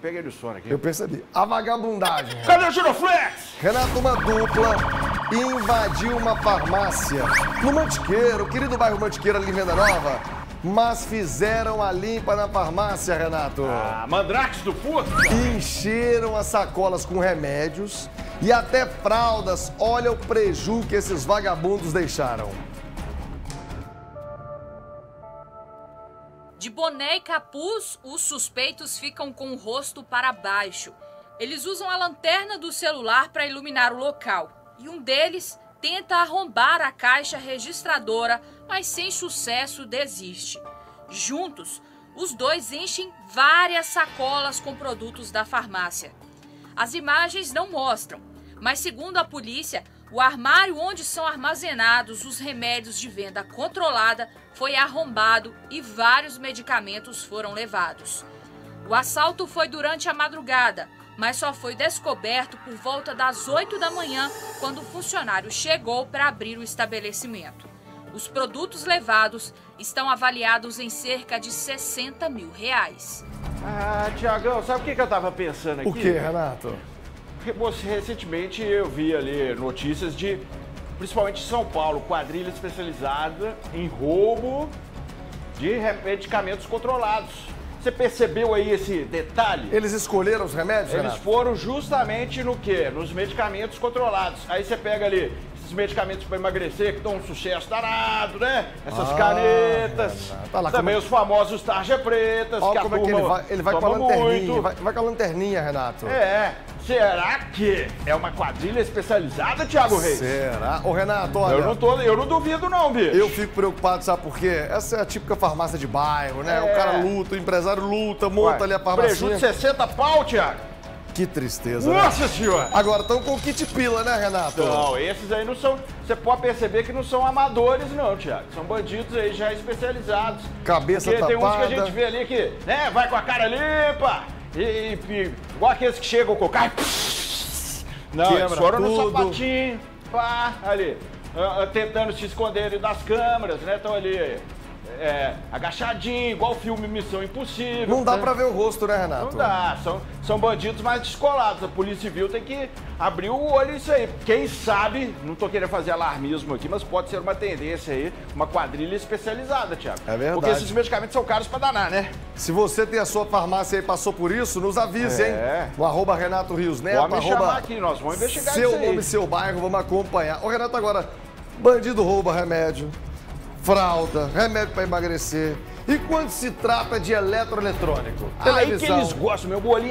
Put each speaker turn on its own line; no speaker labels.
peguei no sono aqui.
Eu percebi. A vagabundagem.
Cadê o Giroflex?
Renato, uma dupla invadiu uma farmácia no Mantiqueiro, querido bairro Mantiqueiro ali em Venda Nova. Mas fizeram a limpa na farmácia, Renato.
Ah, Mandrax do Furto.
Encheram as sacolas com remédios e até fraldas. Olha o preju que esses vagabundos deixaram.
De boné e capuz, os suspeitos ficam com o rosto para baixo. Eles usam a lanterna do celular para iluminar o local. E um deles tenta arrombar a caixa registradora, mas sem sucesso desiste. Juntos, os dois enchem várias sacolas com produtos da farmácia. As imagens não mostram, mas segundo a polícia, o armário onde são armazenados os remédios de venda controlada foi arrombado e vários medicamentos foram levados. O assalto foi durante a madrugada, mas só foi descoberto por volta das 8 da manhã, quando o funcionário chegou para abrir o estabelecimento. Os produtos levados estão avaliados em cerca de 60 mil reais.
Ah, Tiagão, sabe o que, que eu tava pensando aqui?
O que, Renato?
Porque recentemente eu vi ali notícias de, principalmente em São Paulo, quadrilha especializada em roubo de medicamentos controlados. Você percebeu aí esse detalhe?
Eles escolheram os remédios,
Eles
Renato?
foram justamente no quê? Nos medicamentos controlados. Aí você pega ali esses medicamentos para emagrecer que dão um sucesso danado, né? Essas
Ah,
canetas.
Tá lá,
Também
como-
os famosos tarja pretas, que
Olha
a
como é que ele
turma
vai. Ele vai com a lanterninha. Vai, vai com a lanterninha, Renato.
É. Será que é uma quadrilha especializada, Thiago Reis?
Será? Ô, Renato, olha.
Eu não, tô, eu não duvido não, bicho.
Eu fico preocupado, sabe por quê? Essa é a típica farmácia de bairro, né?
É.
O cara luta, o empresário luta, monta
Ué,
ali a
Prejuízo
farmácia.
de 60 pau, Thiago.
Que tristeza, né?
Nossa senhora.
Agora estão com kit pila, né, Renato?
Não, esses aí não são. Você pode perceber que não são amadores, não, Thiago. São bandidos aí já especializados.
Cabeça
Porque tem uns que a
tapada.
gente vê ali que, né, vai com a cara limpa. E, e- igual aqueles que chegam com o carro. Não, eles
Quebra
foram no sapatinho, pá, ali. ah, ah, tentando se esconder das câmeras, né? Estão ali é, agachadinho, igual o filme Missão Impossível.
Não dá
né?
pra ver o rosto, né, Renato?
Não dá, são, são bandidos mais descolados. A Polícia Civil tem que abrir o olho nisso aí. Quem sabe, não tô querendo fazer alarmismo aqui, mas pode ser uma tendência aí, uma quadrilha especializada, Thiago.
É verdade.
Porque esses medicamentos são caros pra danar, né?
Se você tem a sua farmácia aí e passou por isso, nos avise,
É.
hein? No arroba Renato Rios Neto,
Pode me
arroba
chamar aqui, nós vamos investigar
seu
isso aí.
nome e seu bairro, vamos acompanhar. Ô, Renato, agora, bandido rouba remédio, fralda, remédio pra emagrecer. E quando se trata de eletroeletrônico?
Aí que
televisão,
eles gostam, meu bolinho.